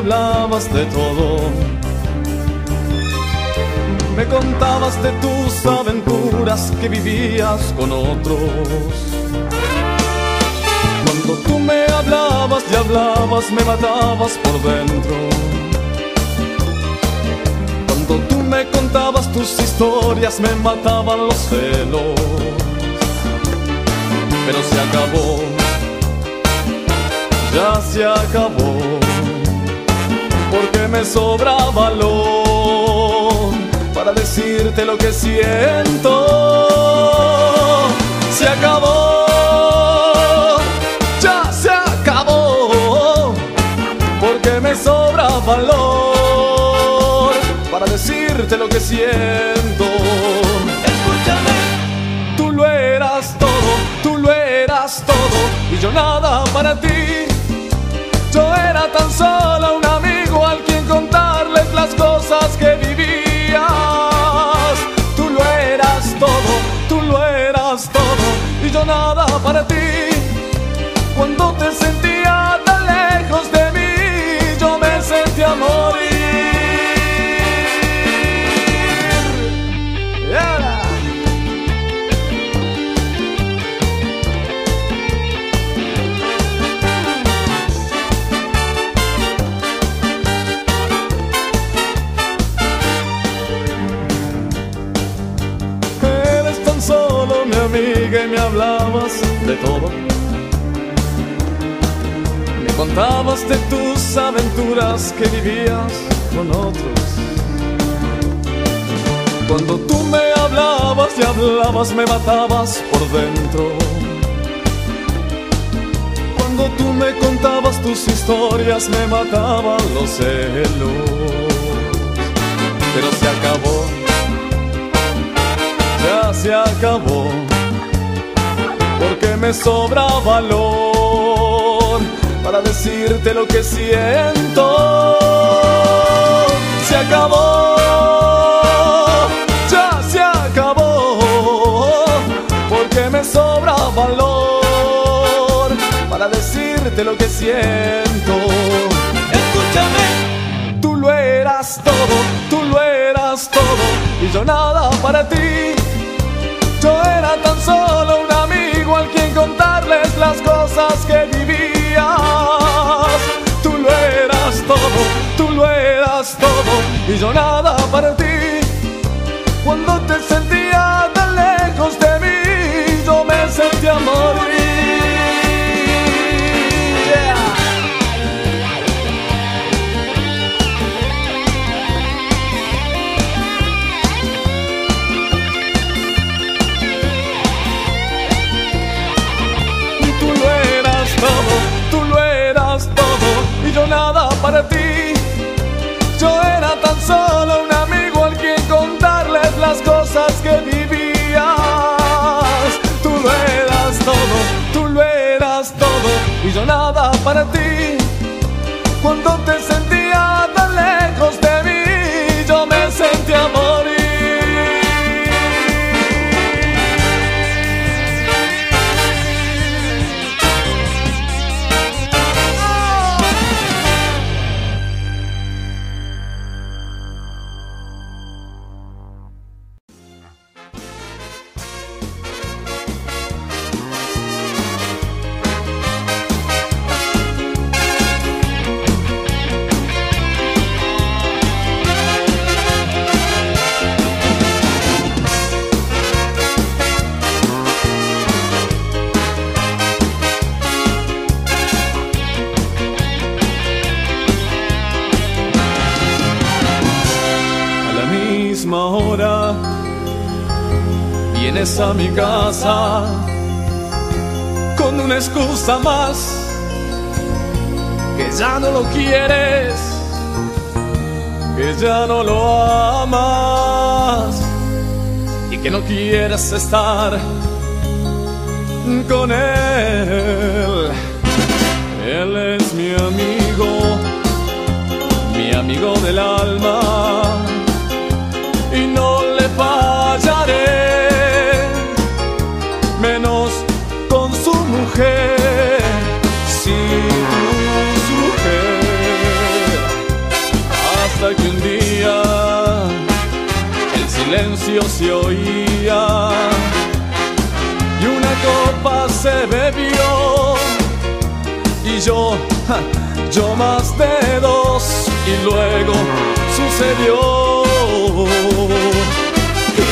hablabas de todo. Me contabas de tus aventuras que vivías con otros. Cuando tú me hablabas y hablabas, me matabas por dentro. Cuando tú me contabas tus historias, me mataban los celos. Pero se acabó, ya se acabó, porque me sobra valor para decirte lo que siento. Se acabó, ya se acabó, porque me sobra valor para decirte lo que siento. Escúchame, tú lo eras todo, tú lo eras todo, y yo nada para ti. Yo era tan solo un yo nada para ti. Cuando te sentía de todo. Me contabas de tus aventuras que vivías con otros. Cuando tú me hablabas y hablabas me matabas por dentro. Cuando tú me contabas tus historias me mataban los celos. Pero se acabó ya se acabó, porque me sobra valor para decirte lo que siento. Se acabó, ya se acabó, porque me sobra valor para decirte lo que siento. Escúchame, tú lo eras todo, tú lo eras todo, y yo nada para ti. Yo era tan solo todo, y yo nada para ti. Cuando te sentía solo un amigo al quien contarles las cosas que vivías. Tú lo eras todo, tú lo eras todo y yo nada para ti. Cuando silencio se oía y una copa se bebió y yo, yo más de dos y luego sucedió.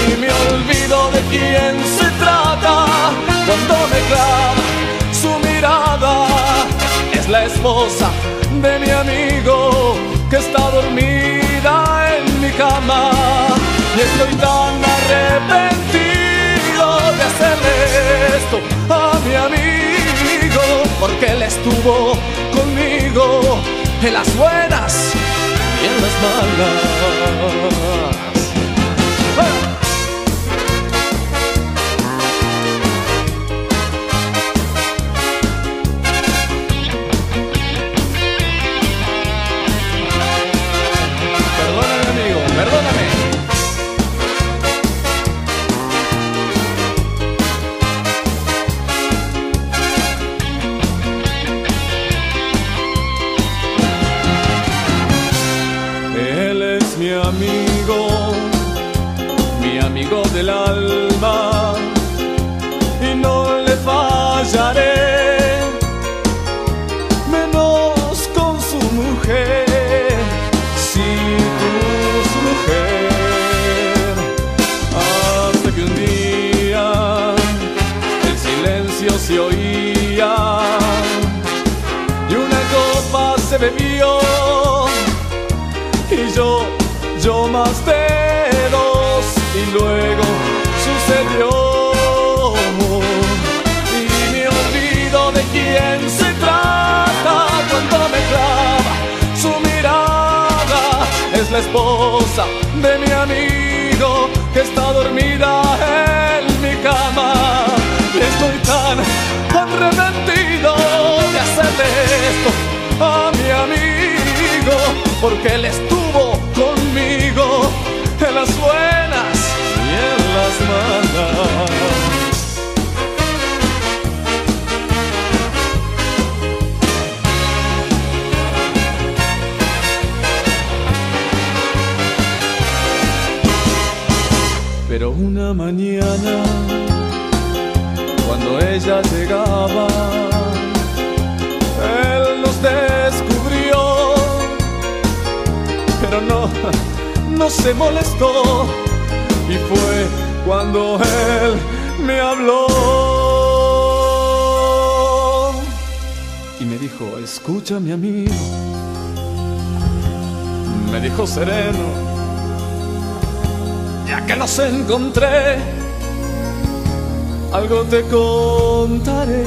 Y me olvido de quién se trata cuando me clava su mirada. Es la esposa de mi amigo que está dormida en mi cama y estoy tan arrepentido de hacerle esto a mi amigo porque él estuvo conmigo en las buenas y en las malas. Del alma y no le fallaré, la esposa de mi amigo que está dormida en mi cama estoy tan arrepentido de hacerle esto a mi amigo porque él estuvo conmigo en las buenas y en las malas. Una mañana, cuando ella llegaba, él nos descubrió, pero no no se molestó y fue cuando él me habló. Y me dijo, escucha mi amigo, me dijo sereno, que nos encontré, algo te contaré,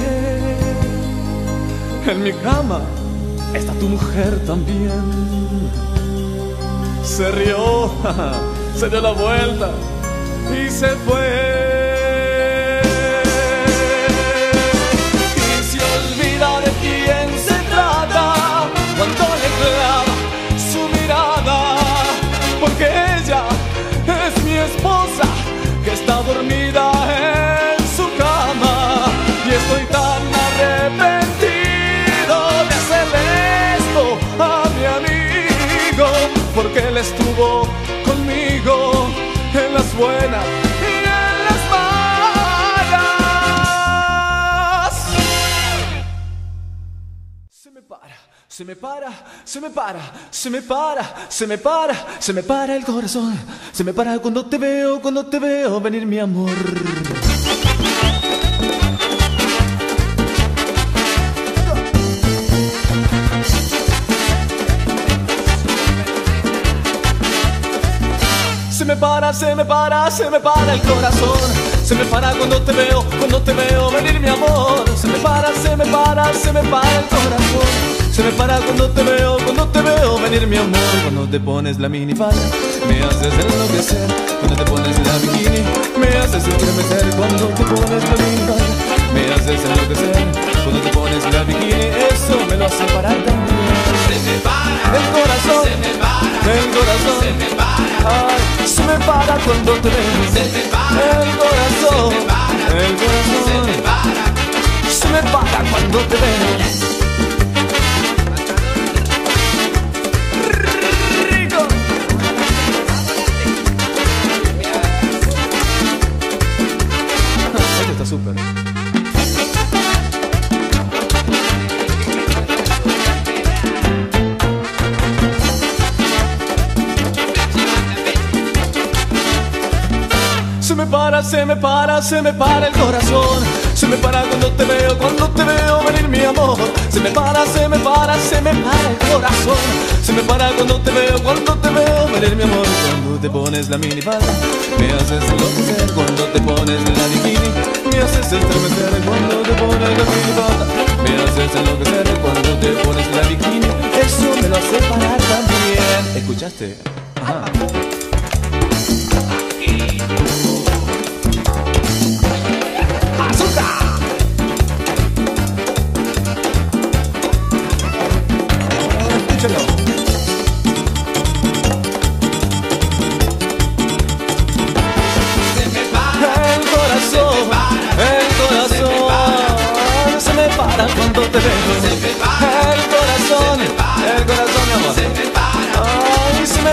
en mi cama está tu mujer también se rió, se dio la vuelta y se fue. Buenas y en las malas. Se me para, se me para, se me para, se me para, se me para, se me para el corazón. Se me para cuando te veo, cuando te veo venir mi amor. Para, se me para, se me para el corazón. Se me para cuando te veo, cuando te veo venir mi amor. Se me para, se me para, se me para el corazón. Se me para cuando te veo, cuando te veo venir mi amor. Cuando te pones la minifalda, me haces enloquecer. Cuando te pones la bikini, me haces estremecer. Cuando te pones la minifalda, me haces enloquecer. Cuando te pones la bikini, eso me lo hace parar también. Se me para el corazón, se me para el corazón. se me para Ay, se me para cuando te veo. Se me para, el corazón, se me para, el corazón. se me para Se me para cuando te veo. Se me para, se me para el corazón. Se me para cuando te veo, cuando te veo venir mi amor. Se me para, se me para, se me para el corazón. Se me para cuando te veo, cuando te veo venir mi amor. Cuando te pones la minifalda, me haces enloquecer. Cuando te pones la bikini, me haces estremecer. Cuando te pones la minifalda, me haces enloquecer. Cuando te pones la bikini, eso me lo hace parar también. ¿Escuchaste? Ajá.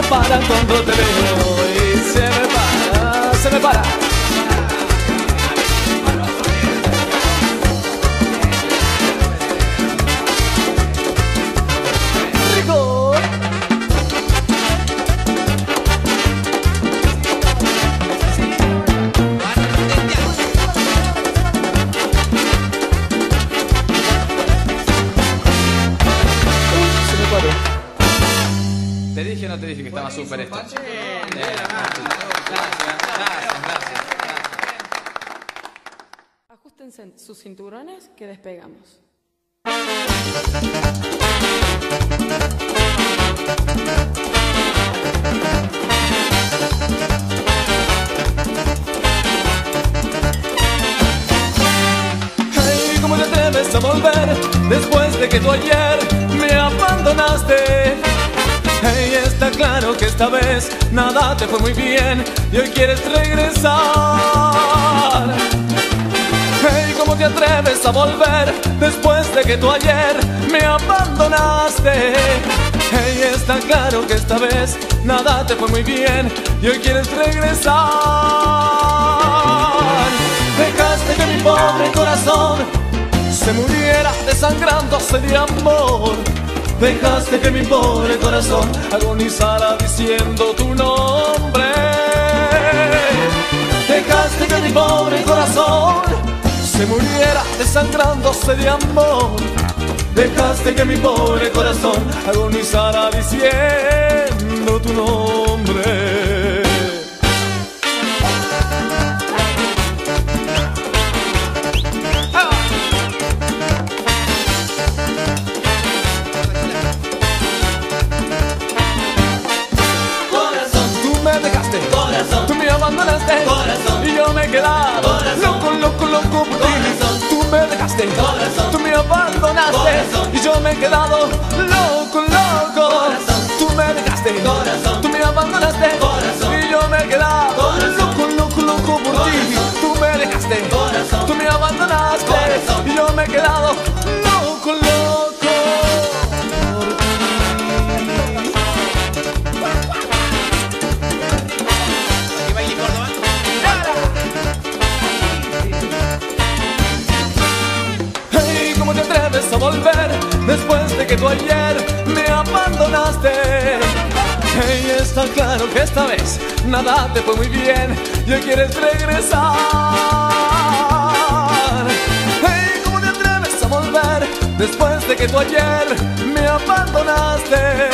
Me para cuando te veo. Y se me para, se me para. ¿Te dije o no te dije que estaba súper esto? Gracias, gracias, gracias. Ajustense sus cinturones que despegamos. Hey, ¿cómo te atreves a volver después de que tú ayer me abandonaste? Está claro que esta vez nada te fue muy bien y hoy quieres regresar. Hey, ¿cómo te atreves a volver después de que tú ayer me abandonaste? Hey, está claro que esta vez nada te fue muy bien y hoy quieres regresar. Dejaste que mi pobre corazón se muriera desangrándose de amor. Dejaste que mi pobre corazón agonizara diciendo tu nombre. Dejaste que mi pobre corazón se muriera desangrándose de amor. Dejaste que mi pobre corazón agonizara diciendo tu nombre. Corazón. y yo me he quedado loco, loco. Corazón. Tú me dejaste, Corazón. tú me abandonaste, Corazón. y yo me he quedado loco, loco, loco por ti. Tú me dejaste, Corazón. tú me abandonaste, Corazón. y yo me he quedado que tú ayer me abandonaste? Hey, está claro que esta vez nada te fue muy bien y hoy quieres regresar. Hey, ¿cómo te atreves a volver después de que tú ayer me abandonaste?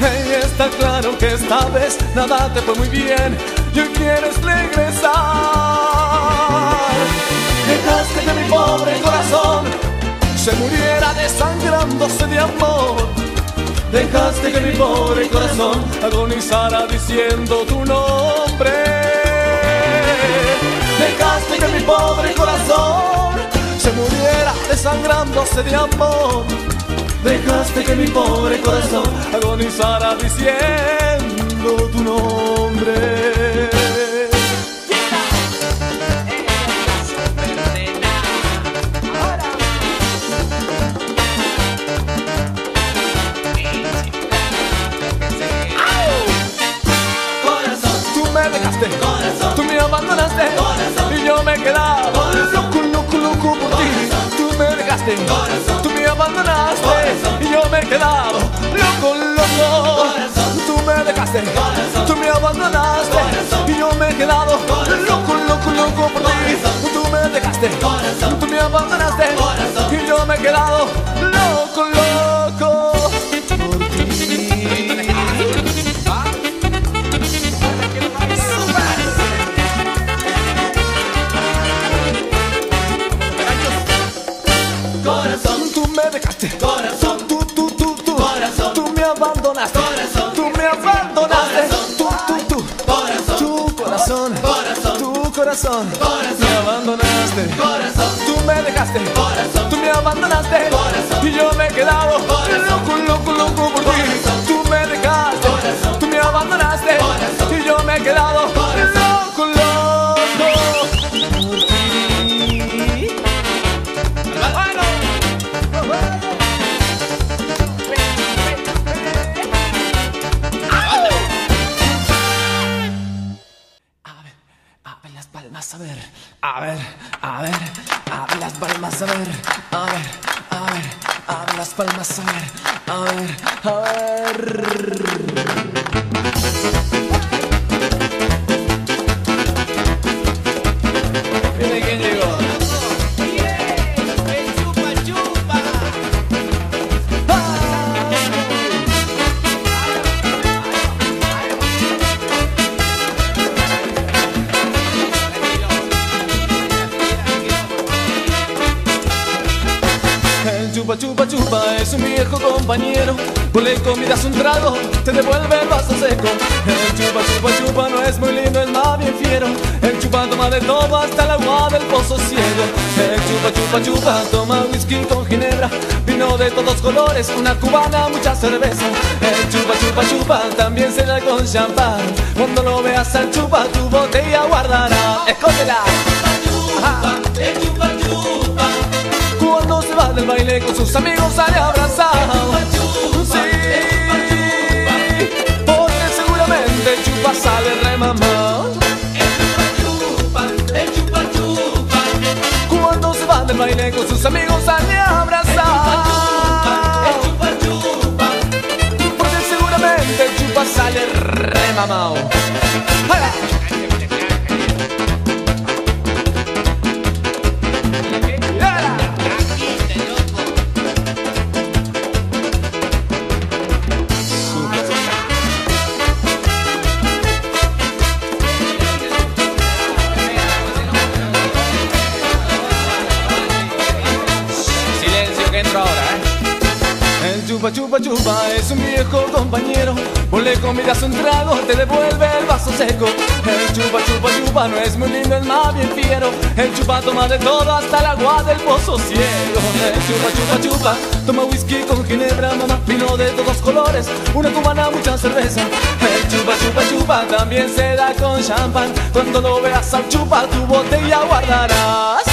Hey, está claro que esta vez nada te fue muy bien y hoy quieres regresar. Dejaste que mi pobre corazón se muriera desangrándose de amor. Dejaste que mi pobre corazón agonizara diciendo tu nombre. Dejaste que mi pobre corazón se muriera desangrándose de amor. Dejaste que mi pobre corazón agonizara diciendo tu nombre. Corazón. y yo me he quedado. Corazón. loco, loco, loco por ti. Tú me dejaste, Corazón. tú me abandonaste. Y yo me he quedado. Loco, loco. Tú me dejaste, tú me abandonaste. Y yo me he quedado. Loco, loco, loco por ti. Tú me dejaste, tú me abandonaste. Y yo me he quedado. Loco, loco dejaste, corazón, tú, tú, tú, tú, Corazón. tú me abandonaste, Corazón. tú me abandonaste, Corazón. tú, tú, tú, corazón, tu corazón, Corazón. tu corazón, Corazón. me abandonaste, corazón, tú me dejaste, Corazón. tú me abandonaste, Corazón. y yo me he quedado Corazón. loco, loco, loco por ti, Corazón. tú me dejaste, Corazón. tú me abandonaste, Corazón. y yo me he quedado ver, a ver, a ver, a ver las palmas, a ver, a ver, a ver, a ver las palmas, a ver, a ver, a ver. Ponle comidas un trago, te devuelve el vaso seco. El chupa chupa chupa no es muy lindo, es más bien fiero. El chupa toma de todo hasta el agua del pozo ciego. El chupa chupa chupa toma whisky con ginebra, vino de todos colores, una cubana, mucha cerveza. El chupa chupa chupa también se da con champán. Cuando lo veas al chupa tu botella guardará. Escóndela. El chupa chupa, Cuando se va del baile con sus amigos sale abrazado Sí, chupa sale remamado el chupa chupa, el chupa chupa, Cuando se va del baile con sus amigos sale el abrazado chupa chupa, Porque seguramente el chupa sale remamado. ¡Hala! Comidas un trago, te devuelve el vaso seco. El chupa chupa chupa no es muy lindo, es más bien fiero. El chupa toma de todo hasta el agua del pozo ciego El chupa chupa chupa toma whisky con ginebra, mamá Vino de todos colores, una cubana, mucha cerveza. El chupa chupa chupa también se da con champán. Cuando lo veas al chupa tu botella guardarás.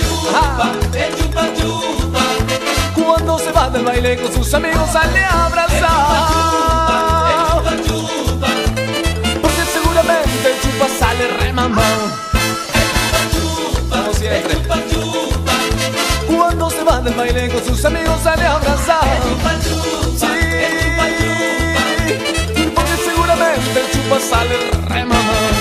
Chupa, el chupa chupa, Cuando se va del baile con sus amigos sale a abrazar baile con sus amigos sale a abrazar. Chupa chupa, Sí. Porque seguramente el chupa sale remamado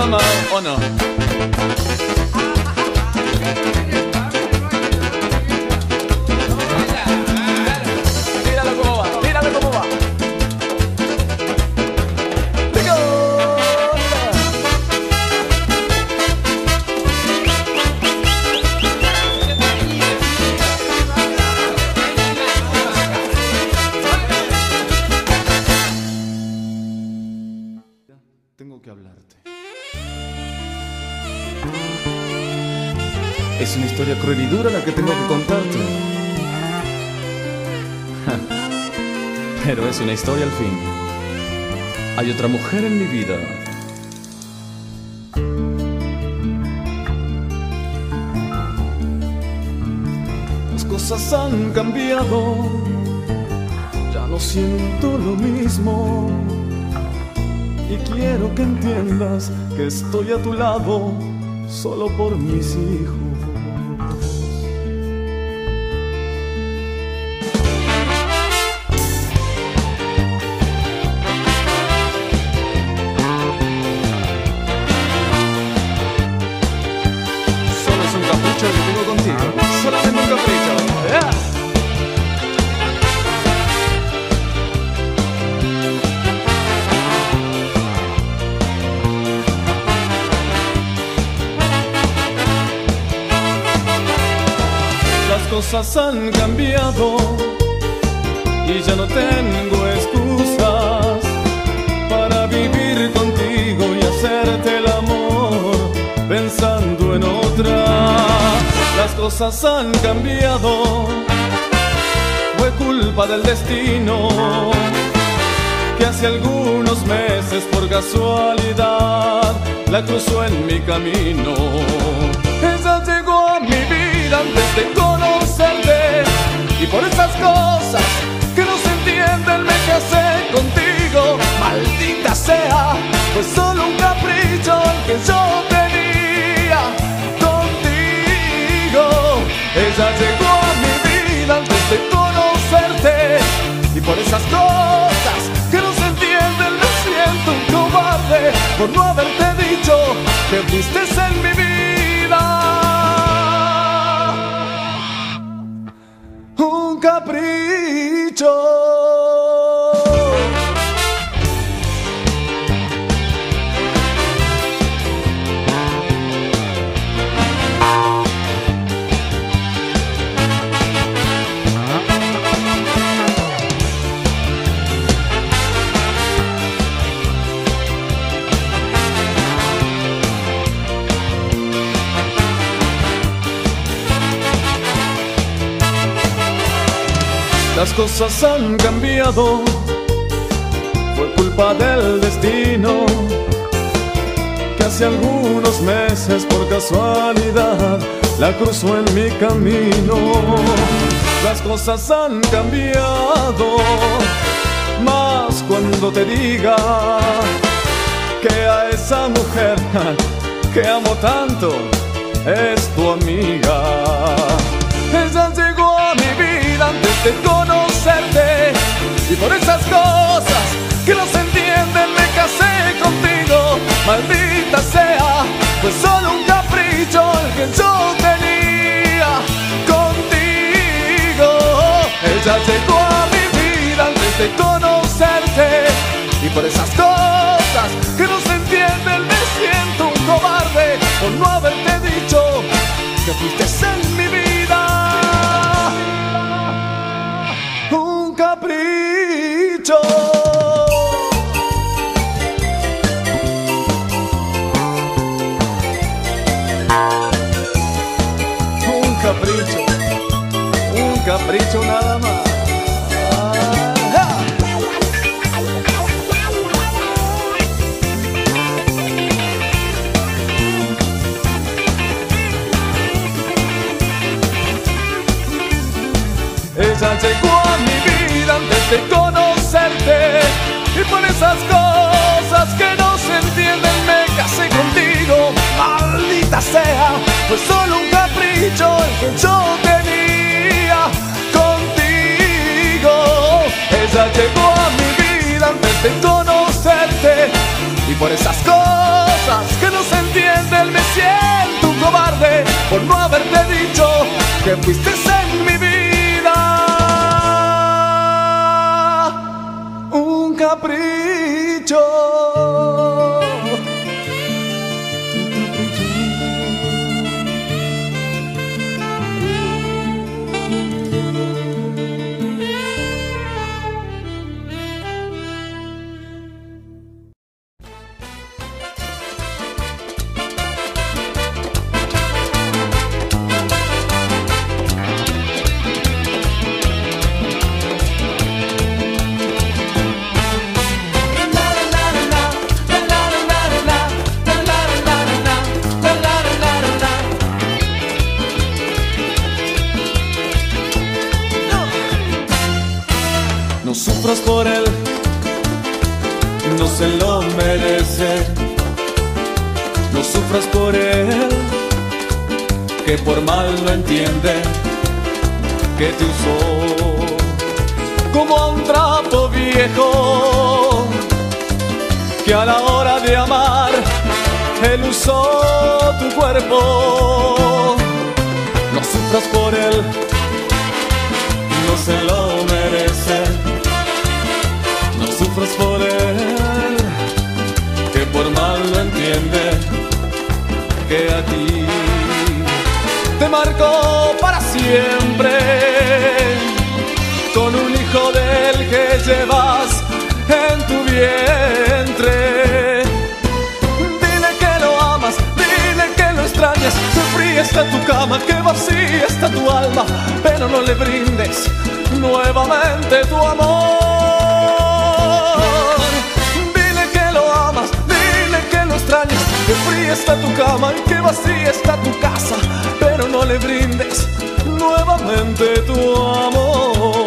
¿O no? Tengo que hablarte. Es una historia cruel y dura la que tengo que contarte. Pero es una historia al fin. Hay otra mujer en mi vida. cosas han cambiado, ya no siento lo mismo. Y quiero que entiendas que estoy a tu lado solo por mis hijos. Cosas han cambiado y ya no tengo excusas para vivir contigo y hacerte el amor pensando en otra. Las cosas han cambiado, fue culpa del destino que hace algunos meses por casualidad la cruzó en mi camino. Ella llegó a mi vida antes de conocerte y por esas cosas que no se entienden me casé contigo. Maldita sea, fue solo un capricho el que yo tenía contigo. Ella llegó a mi vida antes de conocerte y por esas cosas que no se entienden me siento un cobarde por no haberte dicho que fuiste en mi vida. Capricho. Las cosas han cambiado, fue culpa del destino que hace algunos meses por casualidad la cruzó en mi camino. Las cosas han cambiado, más cuando te diga que a esa mujer que amo tanto es tu amiga. Antes de conocerte y por esas cosas que no se entienden me casé contigo. Maldita sea, fue solo un capricho el que yo tenía contigo. Ella llegó a mi vida antes de conocerte y por esas cosas que no se entienden me siento un cobarde por no haberte dicho que fuiste en capricho. Un capricho, un capricho nada más. Ella llegó a mi vida antes de conocerte y por esas cosas que no se entienden me casé contigo. Maldita sea, fue solo un capricho el que yo tenía contigo. Ella llegó a mi vida antes de conocerte y por esas cosas que no se entienden me siento un cobarde por no haberte dicho que fuiste en mi vida capricho. Sufras por él, no se lo merece. No sufras por él, que por mal no entiende que te usó como un trapo viejo que a la hora de amar él usó tu cuerpo. No sufras por él, no se lo merece. Sufras por él, que por mal lo entiende, que a ti te marcó para siempre con un hijo del que llevas en tu vientre. Dile que lo amas, dile que lo extrañas, que fría está tu cama, que vacía está tu alma, pero no le brindes nuevamente tu amor. Que fría está tu cama y que vacía está tu casa, pero no le brindes nuevamente tu amor.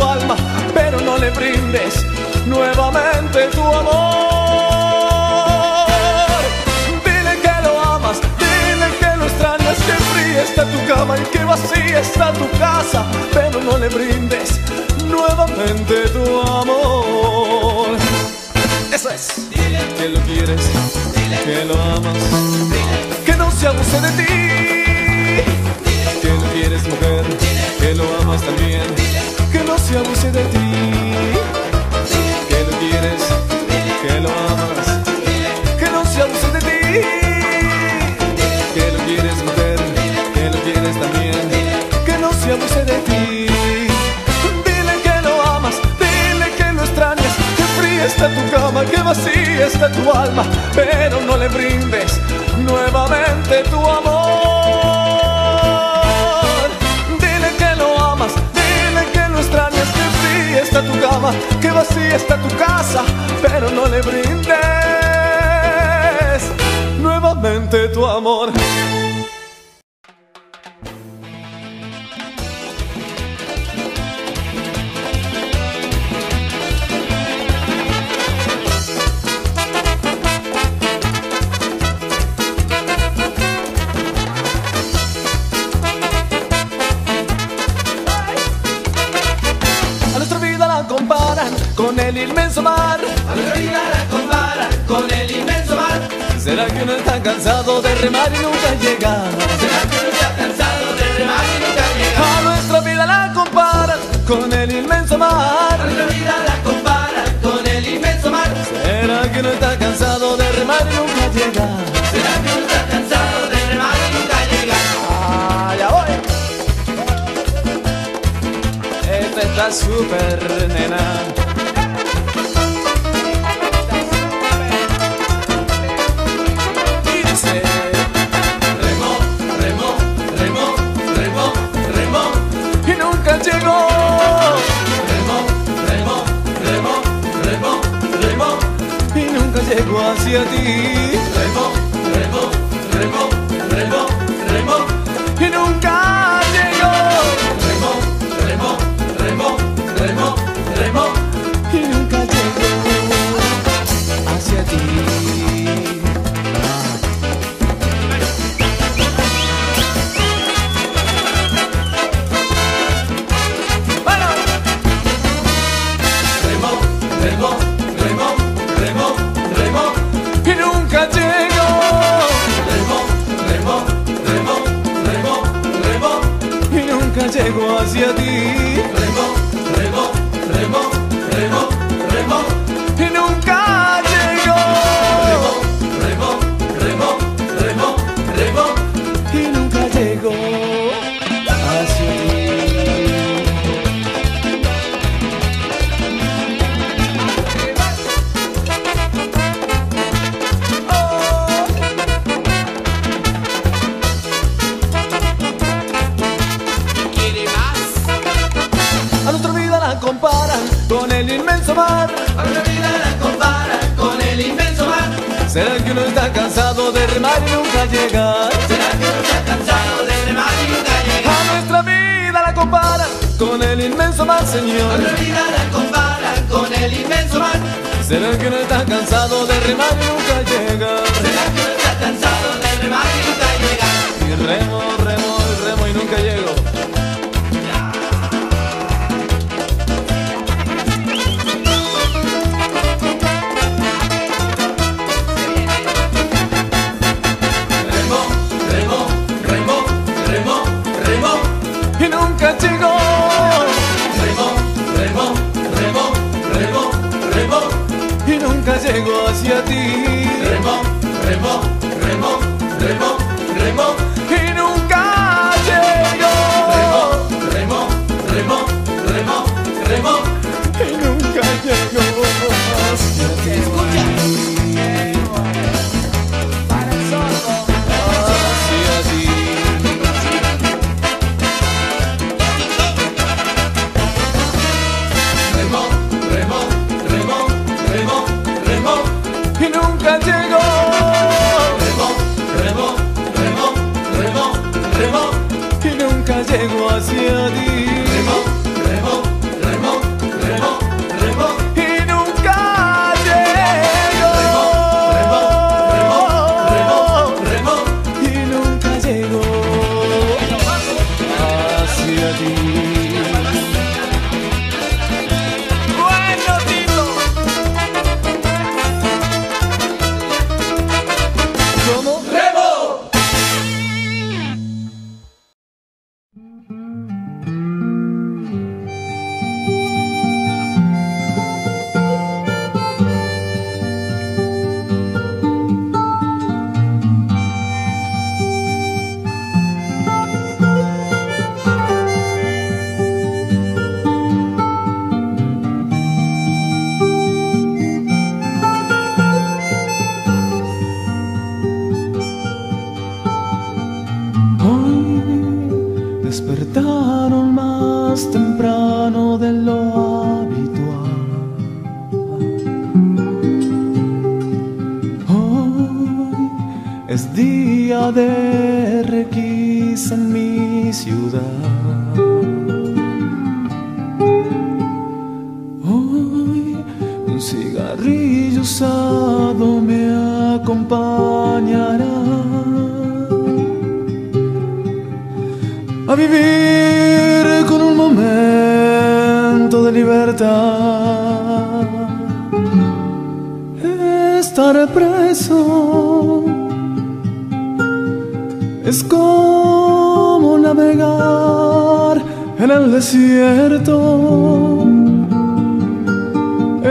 Tu alma, pero no le brindes nuevamente tu amor. Dile que lo amas, dile que lo extrañas, que fría está tu cama y que vacía está tu casa, pero no le brindes nuevamente tu amor. Eso es. Que lo quieres, que lo amas, que no se abuse de ti. Que lo quieres, mujer, que lo amas también, que no se abuse de ti. Que lo quieres, que lo amas, que no se abuse de ti. Que lo quieres, mujer, que lo quieres también, que no se abuse de ti. Dile que lo amas, dile que lo extrañas, que fría está tu cama, que vacía está tu alma, pero no le brindes nuevamente tu amor. Tu cama, que vacía está tu casa, pero no le brindes nuevamente tu amor. El inmenso mar. A nuestra vida la comparan con el inmenso mar. ¿Será que uno está cansado de remar y nunca llega? ¿Será que uno está cansado de remar y nunca llega? A nuestra vida la comparan con el inmenso A mar. nuestra vida la comparan con el inmenso mar. ¿Será que uno está cansado de remar y nunca llega? ¿Será que uno está cansado de remar y nunca llega? Ah, ya voy. Esta está súper nena. hacia ti. Remo, remo, remo, remo, remo. Y nunca llegó. Remo, remo, remo, remo, remo. Y nunca llegó hacia ti.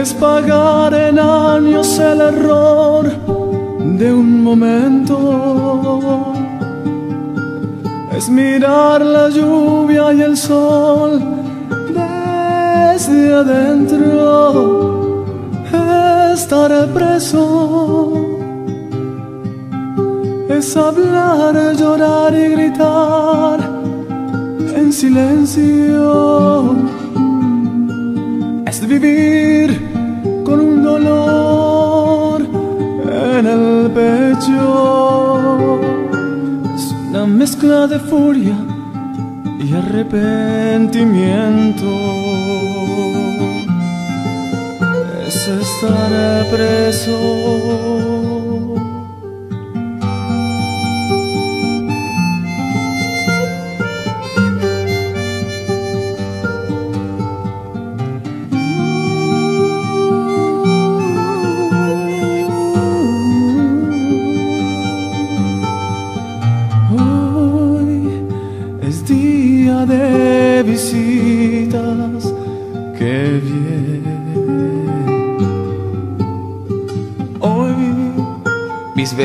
es pagar en años el error de un momento. Es mirar la lluvia y el sol desde adentro. Estaré preso. Es hablar, llorar y gritar en silencio. Es vivir con un dolor en el pecho. Es una mezcla de furia y arrepentimiento. Es estar preso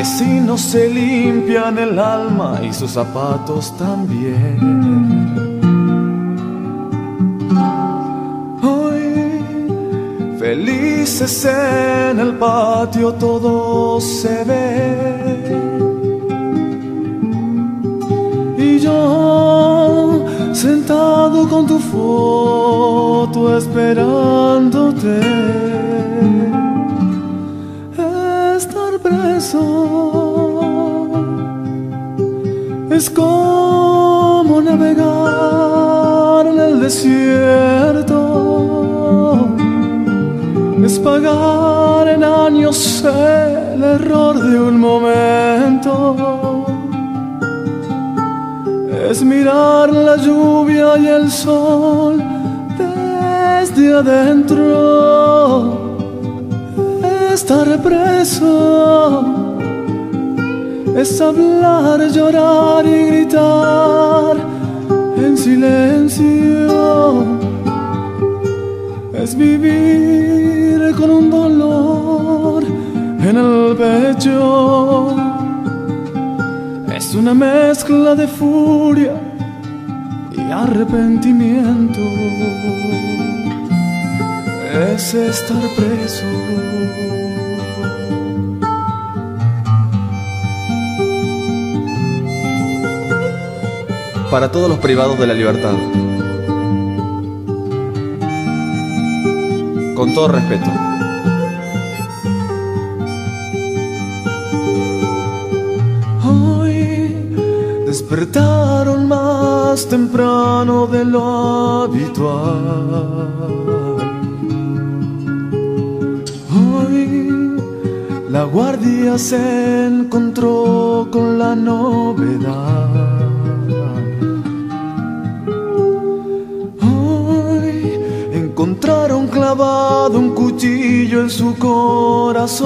vecinos se limpian el alma y sus zapatos también. Hoy, felices en el patio, todo se ve. Y yo, sentado con tu foto, esperándote. Es como navegar en el desierto, es pagar en años el error de un momento, es mirar la lluvia y el sol desde adentro, estar preso es hablar, llorar y gritar en silencio. Es vivir con un dolor en el pecho. Es una mezcla de furia y arrepentimiento. Es estar preso. Para todos los privados de la libertad. Con todo respeto. Hoy despertaron más temprano de lo habitual. Hoy la guardia se encontró con la novedad. Encontraron clavado un cuchillo en su corazón.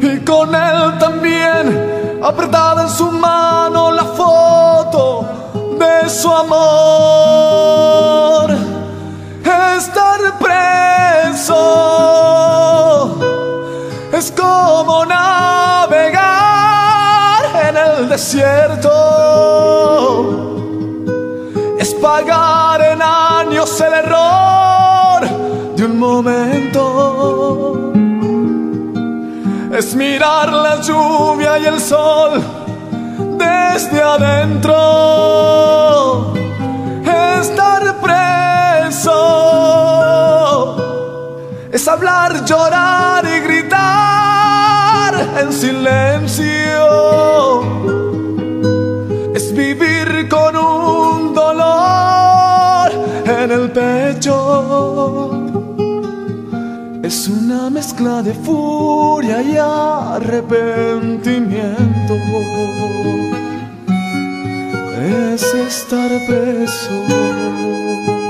Y con él también, apretada en su mano, la foto de su amor. Estar preso es como navegar en el desierto pagar en años el error de un momento. Es mirar la lluvia y el sol desde adentro. Estar preso es hablar, llorar y gritar en silencio. En el pecho. Es una mezcla de furia y arrepentimiento. Es estar preso.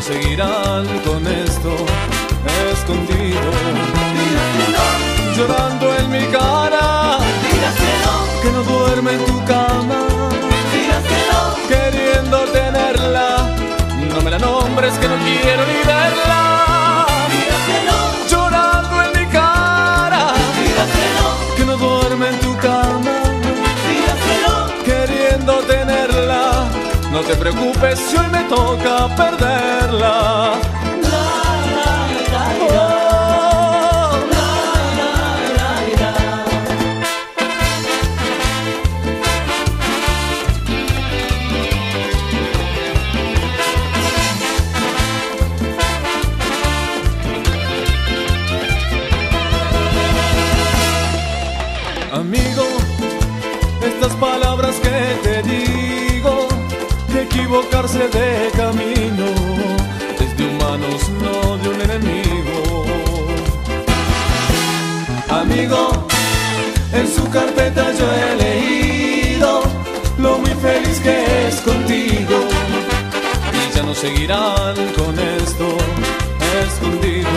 Seguirán con esto escondido. Llorando en mi cara que no duerme en tu cama, queriendo tenerla. No me la nombres que no quiero ni verla. No te preocupes si hoy me toca perderla. De camino, es de humanos, no de un enemigo. Amigo, en su carpeta yo he leído lo muy feliz que es contigo. Y ya no seguirán con esto escondido.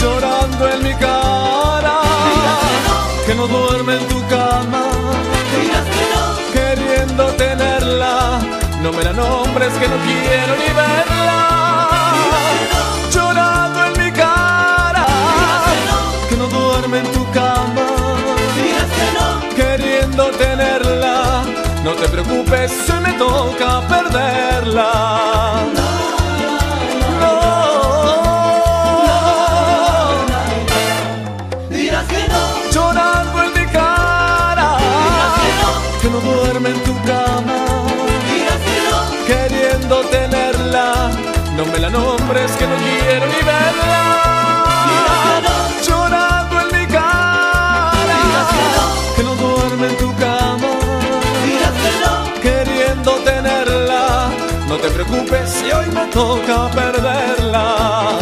Llorando en mi cara, no me la nombres que no quiero ni verla. Llorando en mi cara, que no duerme en tu cama. Queriendo tenerla, no te preocupes, se me toca perderla. Que no quiero ni verla. Llorando en mi cara, que no duerme en tu cama. Queriendo tenerla. No te preocupes si hoy me toca perderla.